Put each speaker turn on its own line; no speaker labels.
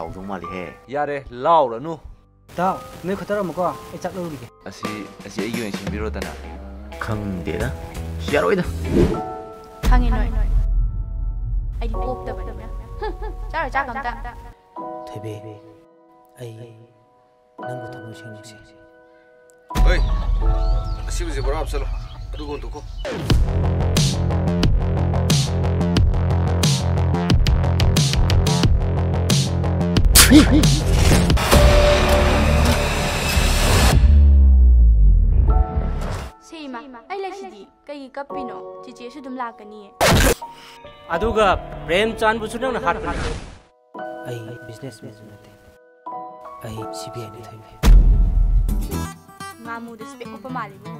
ꯍꯥꯎꯗꯧ ꯃꯥꯜꯂꯤꯍꯦ
ꯌꯥꯔꯦ ꯂꯥꯎꯔꯅꯨ
ꯇꯥꯎ ꯅꯣꯏ ꯈꯠꯇꯔꯝꯃꯨꯀꯣ ꯑꯩ ꯆꯥꯛ ꯂꯧꯔꯨꯒꯤꯒꯦ
ꯑꯁꯤ ꯑꯁꯤ ꯑꯩꯒꯤ ꯑꯣꯏꯅ ꯁꯤꯟꯕꯤꯔꯣꯗꯅ
ꯈꯪꯗꯦꯗ ꯌꯥꯔꯣꯏꯗ
ꯈꯪꯉꯦ ꯅꯣꯏ ꯑꯩꯗꯤ ꯄꯣꯛꯇꯕꯅꯤꯅ ꯆꯥꯔꯣ ꯆꯥꯛ ꯑꯝꯇ
ꯊꯣꯏꯕꯤ ꯑꯩ ꯅꯪꯕꯨ ꯊꯃꯣꯏ ꯁꯦꯡꯅ ꯅꯨꯡꯁꯤ
ꯍꯣꯏ ꯑꯁꯤꯕꯁꯦ ꯕꯣꯔꯥ ꯍꯥꯞꯆꯜꯂꯣ ꯑꯗꯨꯒ ꯍꯨꯟꯗꯣꯛꯈꯣ
ꯁꯤꯃ ꯑꯩ ꯂꯩꯁꯤꯗꯤ ꯀꯩꯒꯤ ꯀꯞꯄꯤꯅꯣ ꯆꯤꯆꯦꯁꯨ ꯑꯗꯨꯝ ꯂꯥꯛꯀꯅꯤꯌꯦ
ꯑꯗꯨꯒ ꯄ꯭ꯔꯦꯝ ꯆꯥꯟꯕꯨꯁꯨ ꯅꯪꯅ ꯍꯥꯠꯄꯅꯤ ꯑꯩ ꯕꯤꯖꯤꯅꯦꯁ ꯃꯦꯟꯁꯨ ꯅꯠꯇꯦ ꯑꯩ ꯁꯤ ꯕꯤ ꯑꯥꯏꯅꯤ ꯊꯣꯏꯕꯤ
ꯉꯥꯃꯨꯗ ꯁ꯭ꯄꯦꯛ ꯎꯞꯄ ꯃꯥꯜꯂꯤꯕꯣ